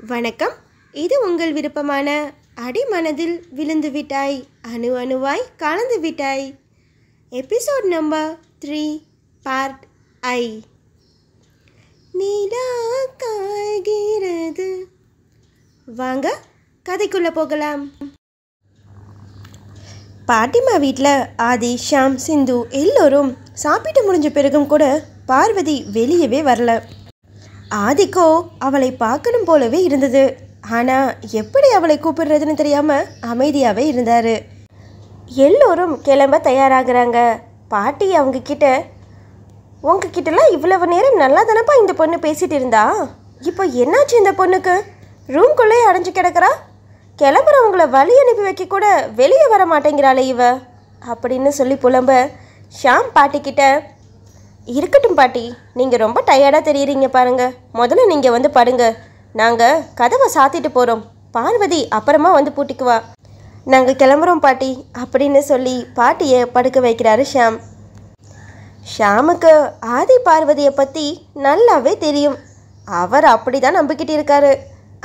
வணக்கம். இது உங்கள் விருப்பமான அடிமனதில் விழுந்து விட்டாய் அணு அணுவாய் கலந்து விட்டாய். எபிசோட் நம்பர் த்ரீ பார்ட் ஐ நீடா காய்கிறது. வாங்க கதைக்குள்ளே போகலாம். பாட்டிமா வீட்டில் ஆதி ஷாம் சிந்து எல்லோரும் சாப்பிட்டு முடிஞ்ச பிறகும் கூட பார்வதி வெளியவே வரல. ஆதிக்கோ அவளை பார்க்கணும் போலவே இருந்தது. ஆனால் எப்படி அவளை கூப்பிடுறதுன்னு தெரியாமல் அமைதியாகவே இருந்தார். எல்லோரும் கிளம்ப தயாராகிறாங்க. பாட்டி அவங்க கிட்ட உங்ககிட்டலாம் இவ்வளவு நேரம் நல்லா தானப்பா இந்த பொண்ணு பேசிட்டு இருந்தா? இப்போ என்னாச்சு இந்த பொண்ணுக்கு? ரூம்குள்ளே அடைஞ்சு கிடக்குறா? கிளம்புறவங்கள வழி அனுப்பி வைக்க கூட வெளியே வர மாட்டேங்கிறாளே இவ அப்படின்னு சொல்லி புலம்ப ஷாம் பாட்டிக்கிட்ட இருக்கட்டும் பாட்டி. நீங்கள் ரொம்ப டயர்டாக தெரியுறீங்க பாருங்க. முதல்ல நீங்கள் வந்து படுங்க. நாங்கள் கதவை சாத்திட்டு போகிறோம் பார்வதி அப்புறமா வந்து பூட்டிக்குவா நாங்கள் கிளம்புறோம் பாட்டி. அப்படின்னு சொல்லி பாட்டியை படுக்க வைக்கிறாரு ஷாம் ஷாமுக்கு ஆதி பார்வதியை பற்றி நல்லாவே தெரியும். அவர் அப்படி தான் நம்பிக்கிட்டு இருக்காரு.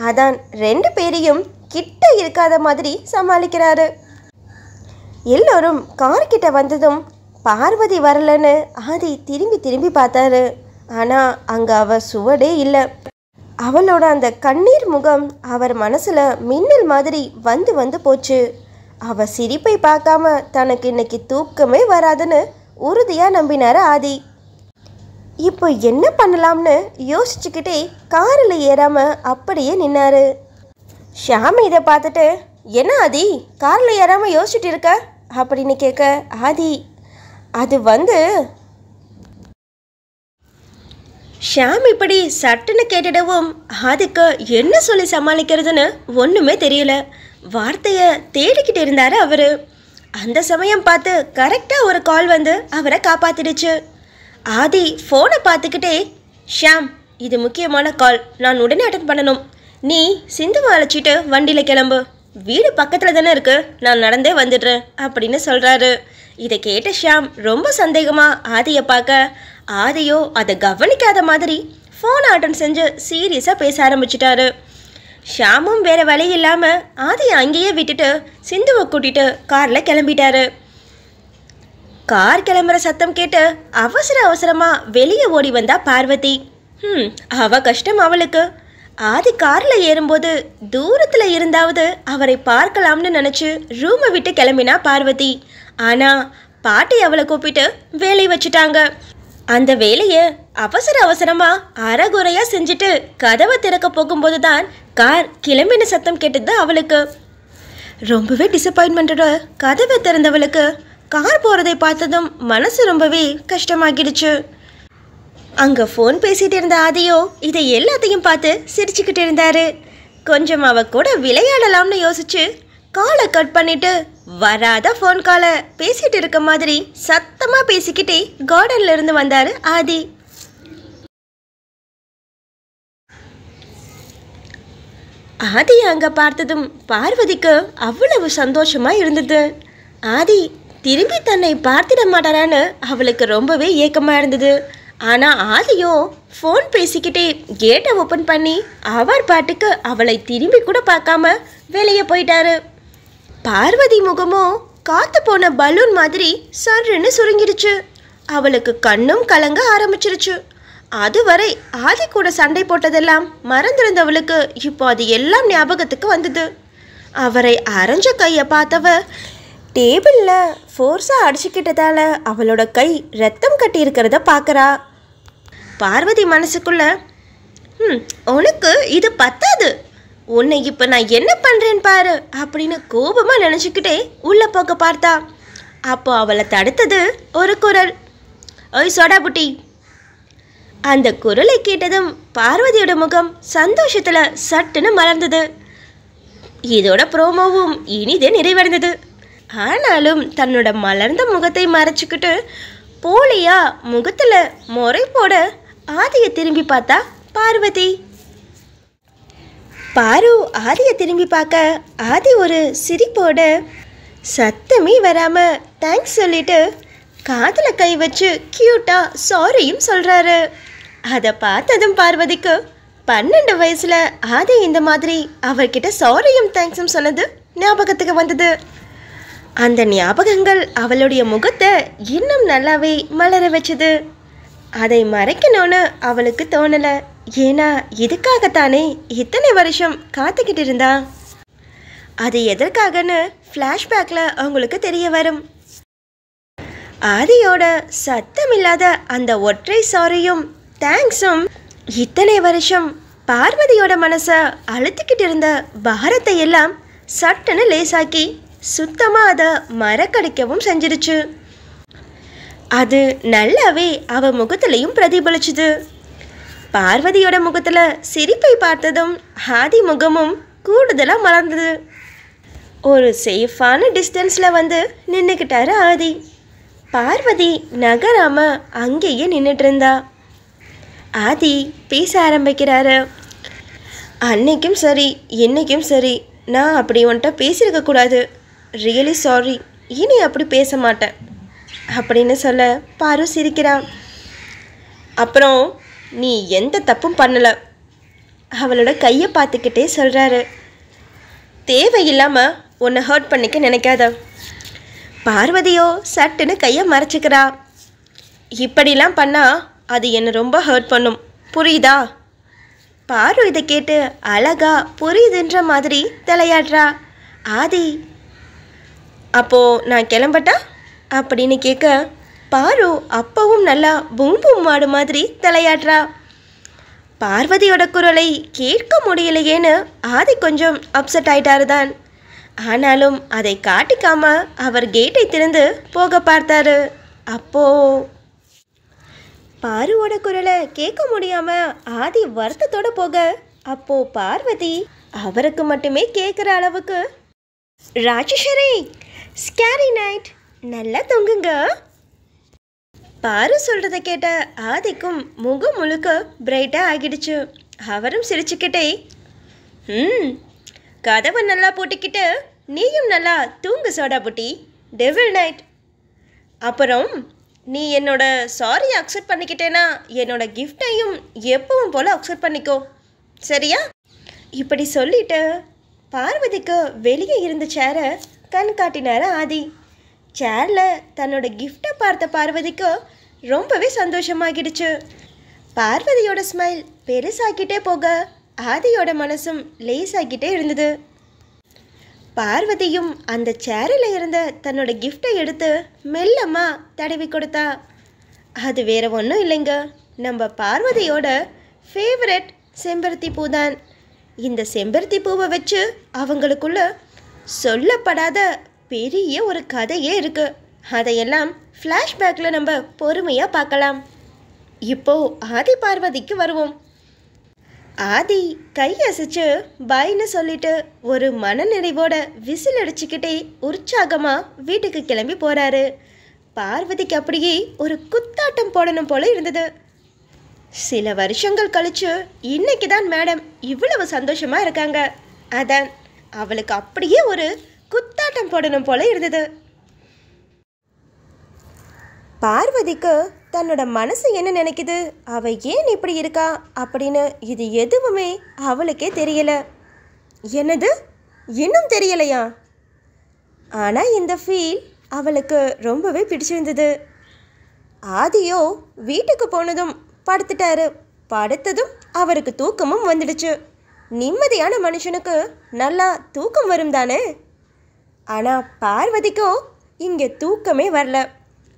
அதான் ரெண்டு பேரையும் கிட்ட இருக்காத மாதிரி சமாளிக்கிறாரு. எல்லோரும் கார்கிட்ட வந்ததும் பார்வதி வரலன்னு ஆதி திரும்பி திரும்பி பார்த்தாரு. ஆனால் அங்கே அவ சுவடே இல்லை. அவளோட அந்த கண்ணீர் முகம் அவர் மனசில் மின்னல் மாதிரி வந்து வந்து போச்சு. அவ சிரிப்பை பார்க்காம தனக்கு இன்னைக்கு தூக்கமே வராதுன்னு உறுதியாக நம்பினார் ஆதி. இப்போ என்ன பண்ணலாம்னு யோசிச்சுக்கிட்டே காரில் ஏறாமல் அப்படியே நின்னாரு. ஷாம் இதை பார்த்துட்டு என்ன ஆதி காரில் ஏறாமல் யோசிச்சுட்டு இருக்க? அப்படின்னு கேட்க ஆதி அது வந்து ஷாம் இப்படி சட்டுன்னு கேட்டுடவும் அதுக்கு என்ன சொல்லி சமாளிக்கிறதுன்னு ஒன்றுமே தெரியல. வார்த்தையை தேடிக்கிட்டு இருந்தார் அவர். அந்த சமயம் பார்த்து கரெக்டாக ஒரு கால் வந்து அவரை காப்பாத்திடுச்சு. ஆதி ஃபோனை பார்த்துக்கிட்டே ஷாம் இது முக்கியமான கால். நான் உடனே அட்டன் பண்ணணும். நீ சிந்துவை அழைச்சிட்டு வண்டியில் கிளம்பு. வீடு பக்கத்தில் தானே இருக்குது நான் நடந்தே வந்துடுறேன். அப்படின்னு சொல்கிறாரு இதை கேட்ட ஷாம் ரொம்ப சந்தேகமா ஆதியை பார்க்க ஆதியோ அதை கவனிக்காத மாதிரி ஃபோன் அட்டன் செஞ்சு சீரியஸாக பேச ஆரம்பிச்சிட்டாரு. ஷாமும் வேற வழி இல்லாமல் ஆதியை அங்கேயே விட்டுட்டு சிந்துவை கூட்டிட்டு காரில் கிளம்பிட்டாரு. கார் கிளம்புற சத்தம் கேட்டு அவசர அவசரமாக வெளியே ஓடி வந்தா பார்வதி. ம் அவ கஷ்டம் அவளுக்கு. ஆதி கார்ல ஏறும்போது தூரத்துல இருந்தாவது அவரை பார்க்கலாம்னு நினைச்சு ரூமை விட்டு கிளம்பினா பார்வதி. ஆனா பாட்டி அவளை கூப்பிட்டு வேலை வச்சுட்டாங்க. அந்த வேலையை அவசர அவசரமா அறகுறையா செஞ்சுட்டு கதவை திறக்க போகும்போது தான் கார் கிளம்பின சத்தம் கேட்டது அவளுக்கு. ரொம்பவே டிசப்பாயின்மெண்ட்டோட கதவை திறந்தவளுக்கு கார் போகிறதை பார்த்ததும் மனசு ரொம்பவே கஷ்டமாகிடுச்சு. அங்கே ஃபோன் பேசிகிட்டு இருந்த ஆதியோ இதை எல்லாத்தையும் பார்த்து சிரிச்சுக்கிட்டு இருந்தாரு. கொஞ்சம் அவ கூட விளையாடலாம்னு யோசிச்சு காலை கட் பண்ணிட்டு வராத ஃபோன் காலை பேசிட்டு இருக்க மாதிரி சத்தமாக பேசிக்கிட்டே கார்டன்ல இருந்து வந்தாரு ஆதி. ஆதி அங்கே பார்த்ததும் பார்வதிக்கு அவ்வளவு சந்தோஷமா இருந்தது. ஆதி திரும்பி தன்னை பார்த்திட மாட்டாரான்னு அவளுக்கு ரொம்பவே ஏக்கமாக இருந்தது. ஆனால் ஆதியோ ஃபோன் பேசிக்கிட்டே கேட்டை ஓப்பன் பண்ணி அவர் பாட்டுக்கு அவளை திரும்பி கூட பார்க்காம வெளியே போயிட்டாரு. பார்வதி முகமோ காத்து போன பலூன் மாதிரி சர்ன்னு சுருங்கிடுச்சு அவளுக்கு கண்ணும் கலங்க ஆரம்பிச்சிருச்சு. அதுவரை ஆதி கூட சண்டை போட்டதெல்லாம் மறந்திருந்தவளுக்கு இப்போ அது எல்லாம் ஞாபகத்துக்கு வந்தது. அவரை அரைஞ்ச கையை பார்த்தவ டேபிளில் ஃபோர்ஸாக அடிச்சுக்கிட்டதால அவளோட கை ரத்தம் கட்டியிருக்கிறத பார்க்குறா பார்வதி மனசுக்குள்ள ம் உனக்கு இது பத்தாது. உன்னை இப்போ நான் என்ன பண்ணுறேன் பாரு அப்படின்னு கோபமாக நினச்சிக்கிட்டே உள்ளே போக பார்த்தா. அப்போ அவளை தடுத்தது ஒரு குரல். ஓய் சோடா புட்டி. அந்த குரலை கேட்டதும் பார்வதியோட முகம் சந்தோஷத்தில் சட்டுன்னு மலர்ந்தது. இதோட ப்ரோமோவும் இனிதே நிறைவடைந்தது. ஆனாலும் தன்னோட மலர்ந்த முகத்தை மறைச்சிக்கிட்டு போலியா முகத்தில் முறை போட ஆதியை திரும்பி பார்த்தா பார்வதி. பாரு ஆதியை திரும்பி பார்க்க ஆதி ஒரு சிரிப்போட சத்தமே வராம தேங்க்ஸ் சொல்லிட்டு காதில் கை வச்சு க்யூட்டாக சாரியும் சொல்கிறாரு அதை பார்த்ததும் பார்வதிக்கு பன்னெண்டு வயசில் ஆதி இந்த மாதிரி அவர்கிட்ட சாரியும் தேங்க்ஸும் சொன்னது ஞாபகத்துக்கு வந்தது. அந்த ஞாபகங்கள் அவளுடைய முகத்தை இன்னும் நல்லாவே மலர வச்சது. அதை மறைக்கணும்னு அவளுக்கு தோணலை. ஏன்னா இதுக்காகத்தானே இத்தனை வருஷம் காத்துக்கிட்டு இருந்தா? அது எதற்காகன்னு ஃப்ளாஷ்பேக்கில் அவங்களுக்கு தெரிய வரும். ஆதியோட சத்தமில்லாத அந்த ஒற்றை சாரியும் தேங்க்ஸும் இத்தனை வருஷம் பார்வதியோட மனசை அழுத்திக்கிட்டு இருந்த பாரத்தை எல்லாம் சட்டுன்னு லேசாக்கி சுத்தமாக அதை மறக்கடிக்கவும் செஞ்சிருச்சு அது நல்லாவே அவ முகத்திலையும் பிரதிபலிச்சுது. பார்வதியோட முகத்தில் சிரிப்பை பார்த்ததும் ஆதி முகமும் கூடுதலாக மலர்ந்தது. ஒரு சேஃபான டிஸ்டன்ஸில் வந்து நின்றுக்கிட்டாரு ஆதி பார்வதி நகராம அங்கேயே நின்றுட்டு இருந்தா ஆதி பேச ஆரம்பிக்கிறாரு. அன்னைக்கும் சரி இன்னைக்கும் சரி. நான் அப்படி உன்கிட்ட பேசியிருக்க கூடாது. ரியலி சாரி இனி அப்படி பேச மாட்டேன். அப்படின்னு சொல்ல பாரு சிரிக்கிறான். அப்புறம் நீ எந்த தப்பும் பண்ணல. அவளோட கையை பார்த்துக்கிட்டே சொல்கிறாரு தேவையில்லாமல் உன்னை ஹர்ட் பண்ணிக்க நினைக்காத. பார்வதியோ சட்டுன்னு கையை மறைச்சிக்கிறா. இப்படிலாம் பண்ணால் அது என்னை ரொம்ப ஹர்ட் பண்ணும். புரியுதா? பாரு இதை கேட்டு அழகா புரியுதுன்ற மாதிரி தலையாடுறா. ஆதி அப்போது நான் கிளம்பட்டா? அப்படின்னு கேட்க பாரு அப்பவும் நல்லா பூம் பூம் மாடு மாதிரி தலையாடுறா. பார்வதியோட குரலை கேட்க முடியலையேன்னு ஆதி கொஞ்சம் அப்செட் ஆயிட்டாரு தான். ஆனாலும் அதை காட்டிக்காம அவர் கேட்டை திறந்து போக பார்த்தாரு. அப்போ பாருவோட குரலை கேட்க முடியாம ஆதி வருத்தத்தோட போக. அப்போ பார்வதி அவருக்கு மட்டுமே கேட்குற அளவுக்கு ராஜேஸ்வரி ஸ்கேரி நைட் நல்லா தூங்குங்க. பாரு சொல்கிறத கேட்ட ஆதிக்கும் முகம் முழுக்க பிரைட்டாக ஆகிடுச்சு. அவரும் சிரிச்சுக்கிட்டே ம் கதவை நல்லா போட்டுக்கிட்டு நீயும் நல்லா தூங்கு சோடா புட்டி. டெவில் நைட் அப்புறம் நீ என்னோட சாரி அக்செப்ட் பண்ணிக்கிட்டேன்னா என்னோட கிஃப்டையும் எப்பவும் போல் அக்செப்ட் பண்ணிக்கோ. சரியா? இப்படி சொல்லிட்டு பார்வதிக்கு வெளியே இருந்த சேரை கண் காட்டினார் ஆதி. சேரில் தன்னோட கிஃப்டை பார்த்த பார்வதிக்கு ரொம்பவே சந்தோஷமாகிடுச்சு. பார்வதியோட ஸ்மைல் பெருசாக்கிட்டே போக ஆதியோட மனசும் லேசாக்கிட்டே இருந்தது. பார்வதியும் அந்த சேரில் இருந்த தன்னோட கிஃப்டை எடுத்து மெல்லமாக தடவி கொடுத்தா. அது வேற ஒன்றும் இல்லைங்க. நம்ம பார்வதியோட ஃபேவரட் செம்பருத்தி பூ தான் இந்த செம்பருத்தி பூவை வச்சு அவங்களுக்குள்ள சொல்லப்படாத பெரிய ஒரு கதையே இருக்கு. அதையெல்லாம் ஃப்ளாஷ்பேக்கில் நம்ம பொறுமையாக பார்க்கலாம். இப்போ ஆதி பார்வதிக்கு வருவோம். ஆதி கையசைச்சு பாய்னு சொல்லிட்டு ஒரு மனநிறைவோட விசில் அடிச்சுக்கிட்டே உற்சாகமாக வீட்டுக்கு கிளம்பி போகிறாரு பார்வதிக்கு அப்படியே ஒரு குத்தாட்டம் போடணும் போல இருந்தது. சில வருஷங்கள் கழிச்சு இன்னைக்கு தான் மேடம் இவ்வளவு சந்தோஷமாக இருக்காங்க. அதான் அவளுக்கு அப்படியே ஒரு குத்தாட்டம் போடணும் போல இருந்தது. பார்வதிக்கு தன்னோட மனசு என்ன நினைக்குது? அவ ஏன் இப்படி இருக்கா? அப்படின்னு இது எதுவுமே அவளுக்கே தெரியல. என்னது? இன்னும் தெரியலையா? ஆனால் இந்த ஃபீல் அவளுக்கு ரொம்பவே பிடிச்சிருந்தது. ஆதியோ வீட்டுக்கு போனதும் படுத்துட்டாரு. படுத்ததும் அவருக்கு தூக்கமும் வந்துடுச்சு. நிம்மதியான மனுஷனுக்கு நல்லா தூக்கம் வரும் தானே? ஆனால் பார்வதிக்கோ இங்கே தூக்கமே வரல.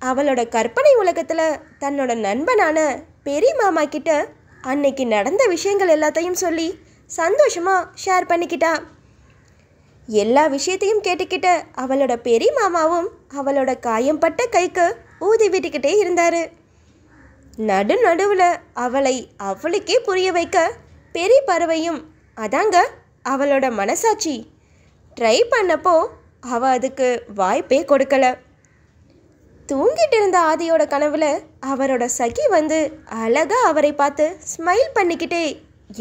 அவளோட கற்பனை உலகத்தில் தன்னோட நண்பனான பெரிய மாமா கிட்ட அன்னைக்கு நடந்த விஷயங்கள் எல்லாத்தையும் சொல்லி சந்தோஷமாக ஷேர் பண்ணிக்கிட்டா. எல்லா விஷயத்தையும் கேட்டுக்கிட்ட அவளோட பெரிய மாமாவும் அவளோட காயம்பட்ட கைக்கு ஊதி விட்டுக்கிட்டே இருந்தார். நடு நடுவில் அவளை அவளுக்கே புரிய வைக்க பெரிய பறவையும் அதாங்க அவளோட மனசாட்சி. ட்ரை பண்ணப்போ அவ அதுக்கு வாய்ப்பே கொடுக்கல. தூங்கிட்டு இருந்த ஆதியோட கனவுல அவரோட சகி வந்து அழகா அவரை பார்த்து ஸ்மைல் பண்ணிக்கிட்டே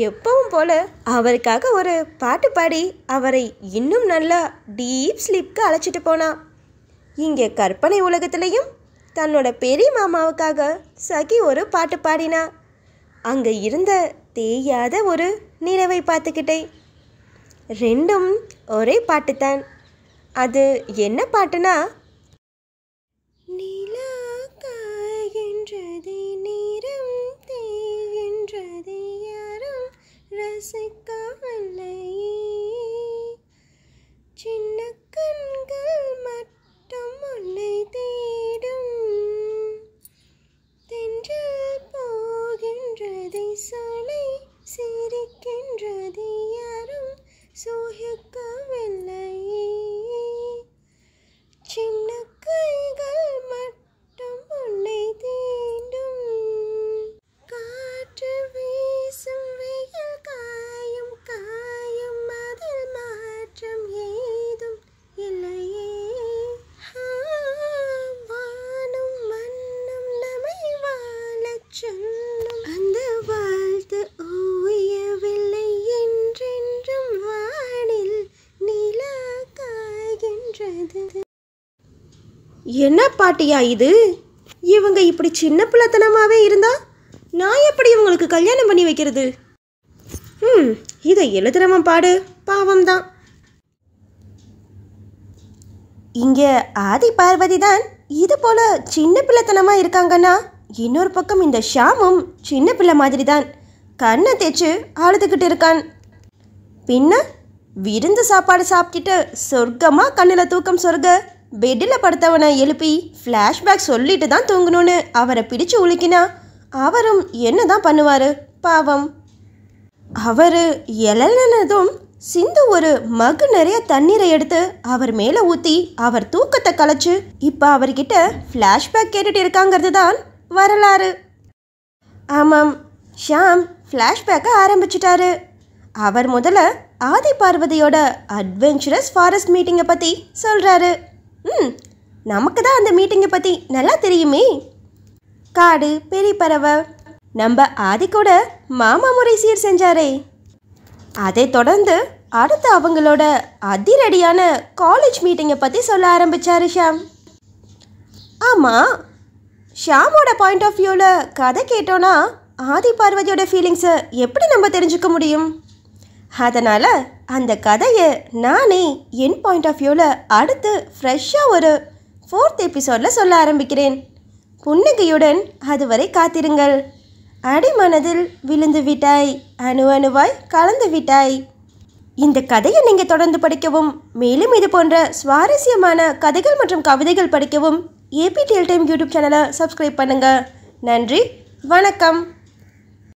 எப்பவும் போல அவருக்காக ஒரு பாட்டு பாடி அவரை இன்னும் நல்லா டீப் ஸ்லீப்க்கு அழைச்சிட்டு போனா. இங்கே கற்பனை உலகத்திலையும் தன்னோட பெரிய மாமாவுக்காக சகி ஒரு பாட்டு பாடினா. அங்கே இருந்த தேயாத ஒரு நிலவை பார்த்துக்கிட்டேன். ரெண்டும் ஒரே பாட்டுத்தான். அது என்ன பாட்டுனா நிலா காய்கின்றது நேரம் தேய்கின்றது யாரும் ரசிக்க சூகிக்கவில்லையே என்ன பாட்டியா இது? இவங்க இப்படி சின்ன பிள்ளைத்தனமாகவே இருந்தா? நான் எப்படி இவங்களுக்கு கல்யாணம் பண்ணி வைக்கிறது? ம் இதை எழுதுறவன் பாடு. பாவம்தான். இங்கே ஆதி பார்வதி தான் இது போல சின்ன பிள்ளைத்தனமாக இருக்காங்கன்னா இன்னொரு பக்கம் இந்த ஷாமும் சின்ன பிள்ளை மாதிரி தான் கண்ணை தேய்ச்சி அழுதுகிட்டு இருக்கான். பின்ன விருந்து சாப்பாடு சாப்பிட்டுட்டு சொர்க்கமாக கண்ணில் தூக்கம் சொர்க்க பெட்டில் படுத்தவனை எழுப்பி ஃப்ளாஷ்பேக் சொல்லிட்டு தான் தூங்கணும்னு அவரை பிடிச்சு உலுக்கினா அவரும் என்ன தான் பண்ணுவார்? பாவம். அவர் எழனதும் சிந்து ஒரு மகு நிறைய தண்ணீரை எடுத்து அவர் மேலே ஊற்றி அவர் தூக்கத்தை கலைச்சு இப்போ அவர்கிட்ட ஃப்ளாஷ்பேக் கேட்டுட்டு இருக்காங்கிறது தான் வரலாறு. ஆமாம் ஷாம் ஃப்ளாஷ்பேக்கை ஆரம்பிச்சிட்டாரு. அவர் முதல்ல ஆதி பார்வதியோட அட்வென்ச்சரஸ் ஃபாரஸ்ட் மீட்டிங்கை பற்றி சொல்கிறாரு ம் நமக்கு தான் அந்த மீட்டிங்கை பற்றி நல்லா தெரியுமே. காடு பெரிய பறவை. நம்ம ஆதி கூட மாமா முறை சீர் செஞ்சாரே. அதை தொடர்ந்து அடுத்து அவங்களோட அதிரடியான காலேஜ் மீட்டிங்கை பற்றி சொல்ல ஆரம்பிச்சாரு ஷாம். ஆமாம் ஷாமோட பாயிண்ட் ஆஃப் வியூவில் கதை கேட்டோன்னா ஆதி பார்வதியோட ஃபீலிங்ஸை எப்படி நம்ம தெரிஞ்சுக்க முடியும்? அதனால் அந்த கதையை நானே என் பாயிண்ட் ஆஃப் வியூவில் அடுத்து ஃப்ரெஷ்ஷாக ஒரு ஃபோர்த் எபிசோடில் சொல்ல ஆரம்பிக்கிறேன். புன்னகையுடன் அதுவரை காத்திருங்கள். அடிமனதில் விழுந்து விட்டாய் அணு அணுவாய் கலந்து விட்டாய். இந்த கதையை நீங்கள் தொடர்ந்து படிக்கவும் மேலும் இது போன்ற சுவாரஸ்யமான கதைகள் மற்றும் கவிதைகள் படிக்கவும் ஏபி டெல் டைம் யூடியூப் சேனலை சப்ஸ்கிரைப் பண்ணுங்கள் நன்றி வணக்கம்.